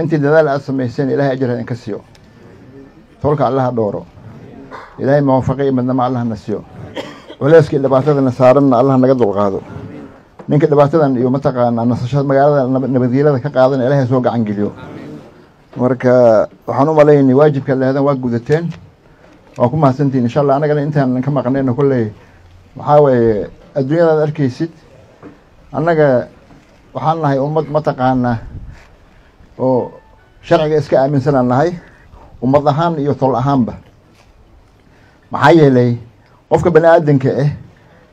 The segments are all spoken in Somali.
intii dadaal aad samayseen ilahay ajar idinka siiyo. Tolka allaha dhooro ilaahay mawafaqe iyo midnamo allahna siiyo. Culeyskii dhibaatadana saaranna allah naga dulqaado. Ninka dhibaatadan iyo mataqaanaa nasashada magaalada nabadgeelada ka qaadana ilahay soo gacan geliyo. Marka waxaan u malaynay waajibka lehedan waa gudateen. Waa ku mahadsantihin insha allah annagana intaan ka maqnayna kolley waxaa weeye adduunyadaad arkaysid. Annaga waxaan nahay ummad mataqaanaa oo sharciga iska aaminsanaan nahay ummad ahaan iyo tol ahaanba. Maxaa yeelay qofka bani aadanka ah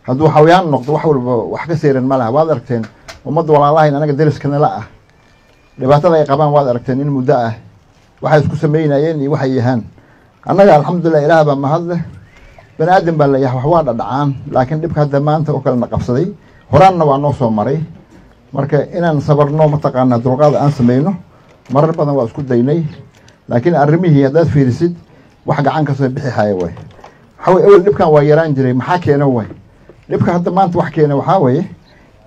hadduu xawayaan noqdo wax walba wax ka seyran ma laha. Waad aragteen ummadda walaalahayn anaga dariska nala ah. Dhibaatada ay qabaan waad aragteen in muddo ah. Waxay isku sameynayeen iyo waxay yahaan. Annaga alxamdulilah ilaah baa mahadleh bani aadan baa layahay wax waa dhadhacaan. Laakiin dhibka hadda maanta oo kalena qabsaday horaanna waa noo soo maray. Marka inaan sabarno mataqaanaa dulqaada aan sameyno marar badan waa isku daynay laakiin arrimihii haddaad fiirisid wax gacan ka soo bixi haya waay waxaa weye ewel dhibkan waa yaraan jiray maxaa keena waay dhibka hadda maanta wax keena waxaa weeye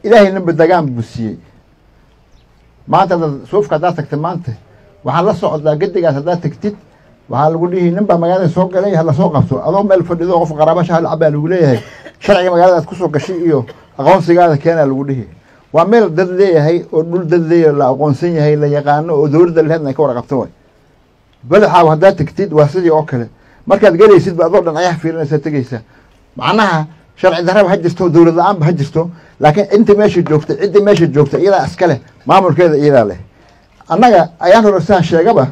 ilaahay ninba dagaan buu siiyey. Maanta haddaad suufka haddaad tagta maanta waxaa la socdaa gedigaas haddaad tagtid waxaa lagu dhihi nin baa magaalada soo galay hala soo qabto. Adoo meel fadhido qof qaraabasha hal cabaa lagu leeyahay. Sharciga magaalada aad ku soo gashay iyo aqoonsigaada keenaa lagu dhihi waa meel dad leeyahay oo dhul dad leeyahay la aqoonsan yahay la yaqaano oo dowladda leheedna ay ka warqabto way. Badaxaaw haddaad tegtid waa sidii oo kale. Markaad gelaysid ba adoo dhanacyaha fiirinaysaa tegeysaa macnaha sharci darraba ha jirto dowlad la'aanba ha jirto laakiin inta meesha joogta cidda meesha joogta iyadaa iska leh maamulkeeda iyadaa leh. Annaga ayaan hore sidaan sheegaba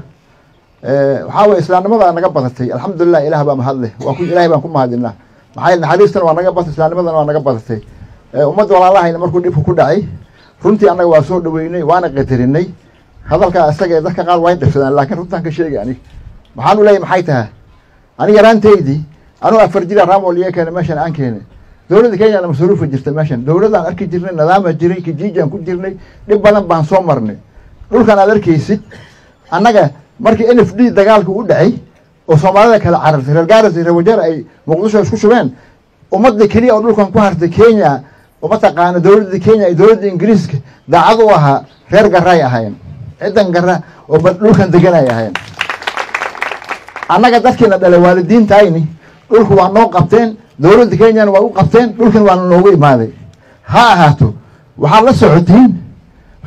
waxaa weye islaamnimadaa naga badatay. Alxamdulilah ilaah baa mahadleh. Waa ilahay baan ku mahadinaa maxaa yeele naxariistana waa naga badatay islaamnimadana waa naga badatay ummadda walaalahayna markuu dhibku ku dhacay runtii annaga waa soo dhaweynay waana qadarinay hadalkaa isaga dadka qaar waa dhibsadaan laakiin runtaan ka sheegay anig maxaan u leeyahy maxay tahay ani yaraanteydii anuu afar jira raamol iyo keene meeshan aan keene. Dowladda kenyana masruufa jirta meeshan. Dowladdaan arki jirnay nidaama jiray kijiijaan ku jirnay dhib badan baan soo marnay. Dhulkan aad arkaysid annaga markii n f d dagaalka u dhacay oo soomaalida kala carartay reer iyo reer ay muqdisho isku shubeen ummadda keliya oo dhulkan ku hartay kenya oo mataqaana dowladda kenya iyo dowladda ingiriiska daacad u ahaa reer garay ahayn ciddan gara oo dhulkan deganay ahayn annaga dadkiina dhalay waalidiintayni dhulku waa noo qabteen dowladda kenyana waa u qabteen dhulkan waana noogu imaaday. Ha ahaato waxaad la socotiin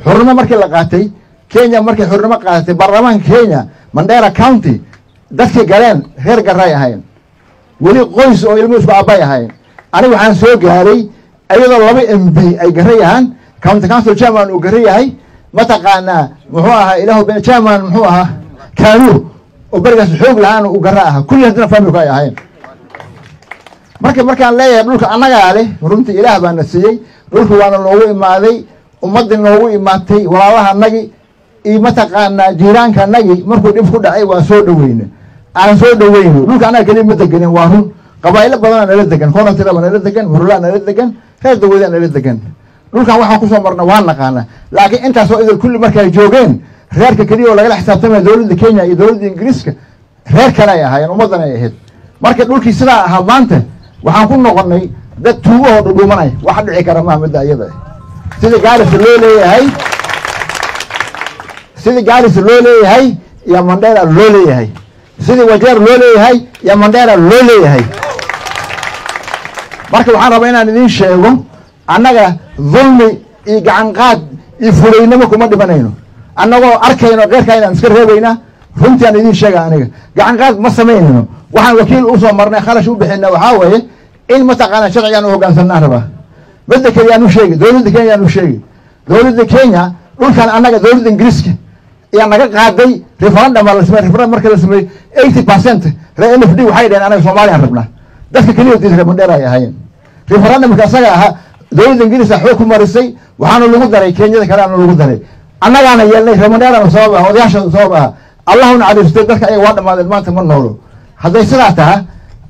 xurnimo markii la qaatay kenya markay xurnimo qaadatay baarlamaanka kenya mandera county dadkii galeen reer garay ahayn weli qoys oo ilmo isku aabay ahayn aniga waxaan soo gaaray iyadoo laba m b ay gara yahaan county council chairman uu gara yahay mataqaanaa muxuu ahaa ilahu chairman muxuu ahaa kanu oo berigaas xoog lahaan uu gara ahaa. Kulli haddina familku ay ahayn marka markaan leeyahay dhulka annagaa leh runtii ilaah baana siiyey dhulka waana noogu imaaday ummaddii noogu imaatay walaalaha anagi iyo mataqaanaa jiiraanka anagi markuu dhib ku dhacay waa soo dhaweyne aan soo dhaweyno dhulka annaga keliya ma degenin waa run. Qabaa'ilo badanaa nala degan korontiraba nala degan murulaa nala degan reer dawada nala degan dhulkan waxaan ku soo marna waa naqaana laakiin intaasoo idil kulli markay joogeen reerka keliya oo lagala xisaabtamaya dowladda kenya iyo dowladda ingiriiska reer kale ay ahaayeen ummaddan ay ahayd. Marka dhulkii sidaa ahaa maanta waxaan ku noqonay dad tuugahoo dhudhuumanay wax dhici kara maha midda iyada sida gaarisa loo leeyahay sidii gaarisa loo leeyahay iyo mandera loo leeyahay. Sidii wajeer loo leeyahay iyo mandera loo leeyahay marka waxaan rabaa inaan idiin sheego annaga dulmi iyo gacan qaad iyo fulaynimo kuma dhimanayno. Annagoo arkayno keyrkaa inaan iska reebaynaa runtii aan idiin sheega aniga. Gacan qaad ma samaynayno. Waxaan wakiil u soo marnay khalash u bixina waxaa weeye in mataqaana sharcigaan u hoggaansanaan rabaa. Midda keliyaan u sheegi dowladda kenyaan u sheegi dowladda kenya dhulkan annaga dowladda ingiriiska ayaa naga qaaday referendum baa la samey referendum marka la sameeyey eighty percent reer n f d waxay dhaheen anaga soomaaliyaan rabnaa. Dadka keliya mandheera ay ahaayeen referendumka asaga ahaa dowladda ingiriiska xoog ku marisay waxaana lagu daray kenyada kaleana lagu daray. Annagaana yeelnay reer mandheerana sabab ah odayaasha sabab ah allahu naxariistay dadka ayaga waa dhamaadeen maanta ma noolo. Hadday sidaa taha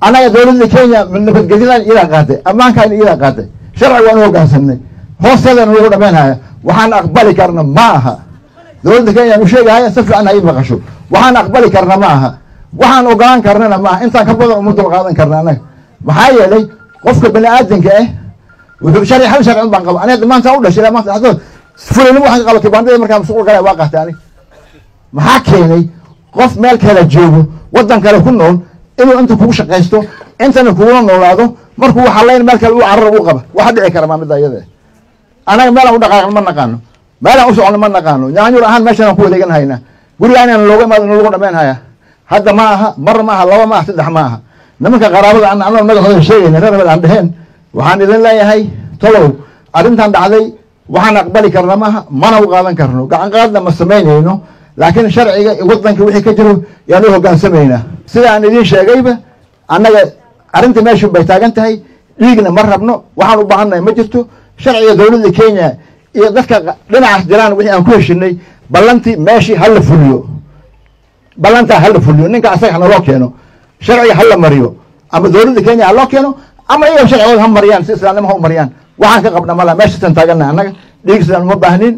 annaga dowladda kenya nabadgelyadan iyadaa qaaday ammaankaan iyadaa qaaday sharci waan u hoggaansanay hoosteedana lagu dhamaynhaya waxaan aqbali karna ma aha. Dowladda kenyaan u sheegahaya si fiican ha maqasho waxaan aqbali karna ma aha. Waxaan ogolaan karnana maaha intaan ka badan uma dulqaadan karna annaga. Maxaa yeelay qofka bani aadanka ah wuxuu sharci hal sharci un baan qaba. Aniga maanta u dhashay maanta fulinimo waxaan ka qaba kibaandadii markaa masuul galay waa qaatay anig maxaa keenay? Qof meel kale joogo waddan kale ku nool inuu inta kugu shaqaysto intana kugula noolaado markuu waxalayn meel kale u carar u qaba. Waxa dhici kara maa midda iyada anaga meelaan u dhaqaaqan ma naqaano. Meelaan u socno ma naqaano. Nyaanyur ahaan meeshaan ku wadeegan hayna guriga inaan looga imaado lagu dhamayn haya hadda ma aha mar ma aha laba ma aha saddex ma aha nimanka qaraabada an anoo madaxooda sheegayna reer hebel aan dheheen waxaan idin leeyahay tolow arrintan dhacday waxaan aqbali karna maaha mana u qaadan karno. Gacan qaadna ma samaynayno laakiin sharciga waddanka wixii ka jiro yaan u hogaansamaynaa sida aan idiin sheegayba annaga arrinta meeshu bay taagan tahay dhiigna ma rabno waxaan u baahannahay ma jirto. Sharciga dowladda kenya iyo dadka dhinacaas jiraan wixii aan ku heshinay ballantii meeshii hala fuliyo. Ballantaa hala fuliyo ninka asaga hanaloo keeno sharciga hala mariyo ama dowladda kenya haloo keeno ama iyaga sharcigooda ha mariyaan si islaamnimo ha u mariyaan waxaan ka qabna mala meeshasaan taaganna annaga dhiigisaan uma baahnin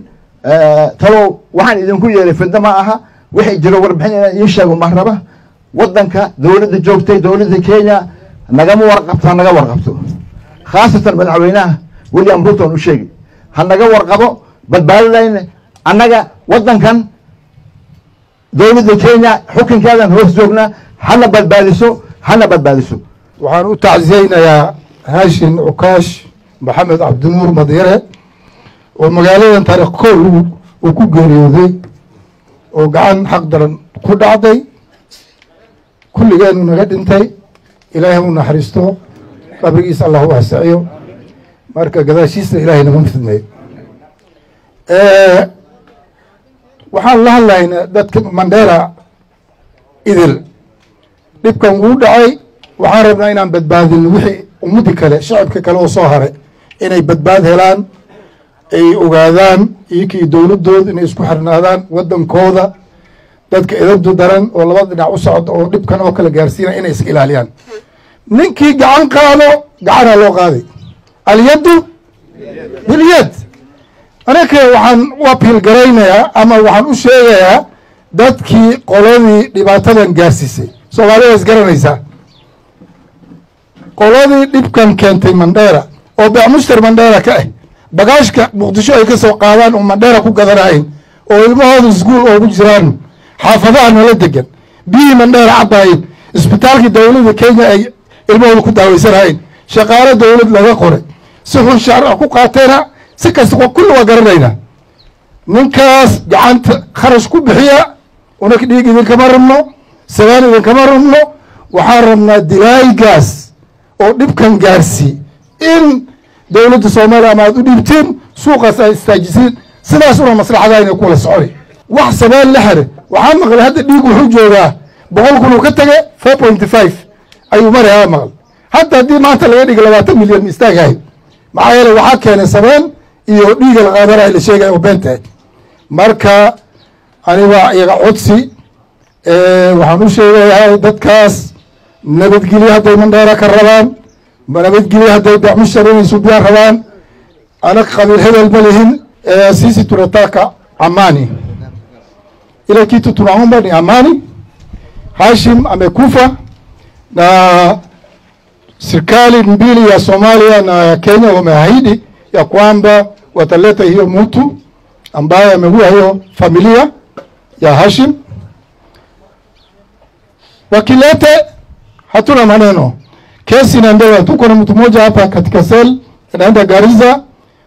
talow waxaan idinku yeeray fidno ma aha wixii jiro warbixin inaan idiin sheego ma raba waddanka dowladda joogtay dowladda kenya nagama warqabto ha naga warqabto khaasatan madaxweynaha william ruton u sheegi ha naga warqabo badbaadadayna annaga waddankan dowladda kenya xukunkeedan hoos joognaa hana badbaadiso hana badbaadiso. Waxaan u tacsiyeynayaa haashin cukaash maxamed cabdinuur madyare oo magaaladan taarikh kow uu ku geeriyooday oo gacan xaq daran ku dhacday. Kulligeenu naga dhintay ilaahay u naxariisto qabrigiisa allah u waasiciyo marka gadaashiisa ilaahay nama fidmeeyo waxaan la hadlaynaa dadka mandheera idil dhibkan wuu dhacay. Waxaan rabnaa inaan badbaadino wixii ummadii kale shacabka kale oo soo haray inay badbaad helaan ay ogaadaan iyokii dowladooda inay isku xirnaadaan waddankooda dadka edabdu daran oo labada dhinac u socda oo dhibkan oo kale gaarsiinaya inay iska ilaaliyaan. Ninkii gacan qaado gacanaa loo qaaday. Alyaddu bilyad anaka waxaan u apiil garaynayaa ama waxaan u sheegayaa dadkii qoladii dhibaatadan gaarsiisay soomaalida is garanaysaa qoladii dhibkan keentay mandheera oo beecmushtar mandheera ka ah bagaashka muqdisho ay ka soo qaadaan oo mandheera ku gadanahayn oo ilmahooda iskuol oogu jiraan. Xaafadaha nala degan biyihii mandheera cabaayeen isbitaalkii dowladda kenya ay ilmahooda ku daaweysanahayn shaqaalo dowlad laga qoray. Si xun shaarca ku qaateena si kasta kulli waa garanaynaa ninkaas gacanta kharash ku bixiya unaka dhiig idinkama rabno sagaan idinkama rabno waxaan rabnaa dilaaygaas oo dhibkan gaarsii in dowladda soomaaliya ama aad u dhiibtiin suuqaas aad istaajisiin sidaas una maslaxadaa inay kula soconi wax sabaan la xere waxaa maqlay hadda dhiig wuxuu joogaa boqol kun uu ka tage four pointy five. Ayuu marayaa maql hadda haddii maanta laga dhiga labaatan milyan ma istaagahay maxaa yeele waxaa keenay sabeen iyo dhiiga la qaadanaya la sheegaya oo beentahay marka aniga iyaga codsi waxaan u sheegayaa dadkaas nabadgelyo hadday mandheera ka rabaan nabadgelyo hadday beecmushtar inay subyaan rabaan? Anaga qabiil hebel ma lihin sisi tunataka amani. Ile kitu tunaomba ni amani. Hashim amekufa na serikali mbili ya Somalia na ya Kenya wameahidi ya kwamba wataleta hiyo mtu ambaye ameua hiyo familia ya Hashim. Wakilete hatuna maneno, kesi inaendelea. Tuko na mtu mmoja hapa katika sel anaenda Gariza,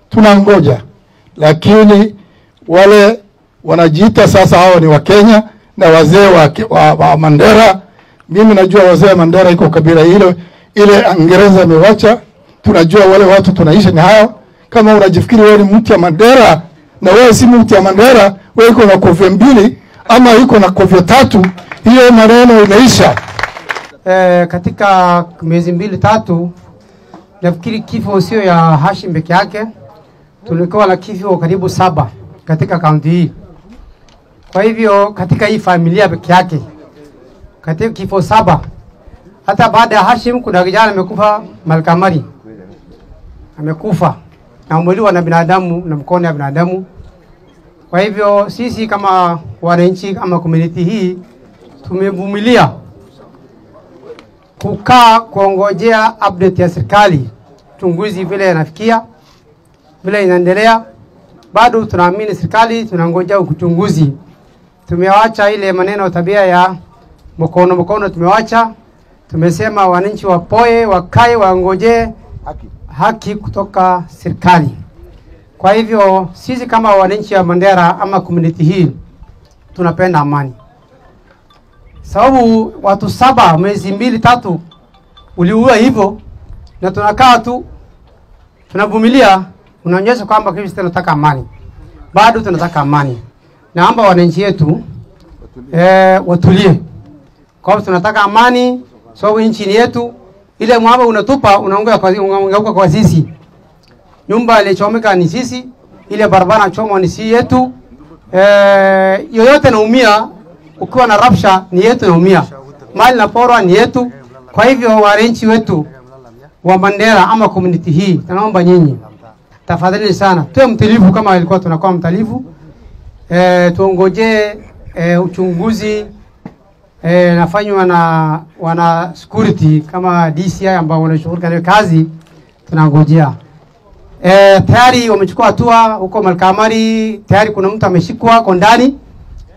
tunangoja, lakini wale wanajiita sasa hawa ni Wakenya na wazee wa, wa, wa Mandera. Mimi najua wazee wa Mandera iko kabila hilo ile Angereza amewacha. Tunajua wale watu tunaishi ni hao. Kama unajifikiri wewe ni mtu ya Mandera na wewe si mtu ya Mandera, wewe iko na kofia mbili ama iko na kofia tatu, hiyo maneno inaisha. E, katika miezi mbili tatu, nafikiri kifo sio ya Hashim peke yake, tulikuwa na kifo karibu saba katika kaunti hii. Kwa hivyo katika hii familia peke yake, katika kifo saba hata baada ya Hashim kuna kijana amekufa Malkamari, amekufa na umeliwa na binadamu na mkono ya binadamu. Kwa hivyo sisi kama wananchi ama community hii tumevumilia kukaa kuongojea update ya serikali, chunguzi vile yanafikia vile inaendelea. Bado tunaamini serikali, tunangojea uchunguzi tumewacha ile maneno tabia ya mkono mkono, tumewacha tumesema wananchi wapoe, wakae, wangojee haki kutoka serikali. Kwa hivyo sisi kama wananchi wa Mandera ama community hii tunapenda amani, sababu watu saba mwezi mbili tatu uliua hivyo, na tunakaa tu tunavumilia, unaonyesha kwamba sisi tunataka amani, bado tunataka amani. Naomba wananchi wetu eh, watulie, kwa sababu tunataka amani, sababu nchi ni yetu. Ile mwamba unatupa unaongea kwa, unaongeuka kwa sisi. Nyumba ilichomeka ni sisi, ile barabara choma ni si yetu. Eh, yoyote naumia, ukiwa na rafsha ni yetu naumia, mali na porwa ni yetu. Kwa hivyo wananchi wetu wa Mandera ama community hii, tunaomba nyinyi tafadhali sana tuwe mtulivu kama ilikuwa tunakuwa mtulivu. E, tuongojee e, uchunguzi e, nafanywa na wana security kama DCI ambao wanashughulika na kazi, tunangojea. E, tayari wamechukua hatua huko Malkamari, tayari kuna mtu ameshikwa kwa ndani.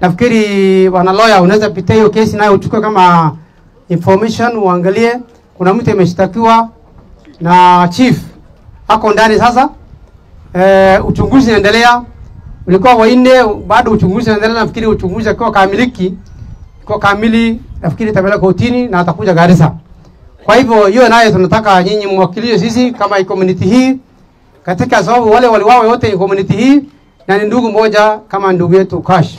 Nafikiri wana lawyer unaweza pitia hiyo kesi nayo uchukue kama information uangalie, kuna mtu ameshtakiwa na chief ako ndani sasa. E, uchunguzi unaendelea, ulikuwa wanne, bado uchunguzi unaendelea. Nafikiri uchunguzi akiwa kamiliki kwa kamili, nafikiri itapeleka kotini na atakuja Garissa. Kwa hivyo hiyo naye tunataka nyinyi mwakilie sisi kama community hii, katika sababu wale waliwawa wote ni community hii na ni ndugu moja kama ndugu yetu Kash.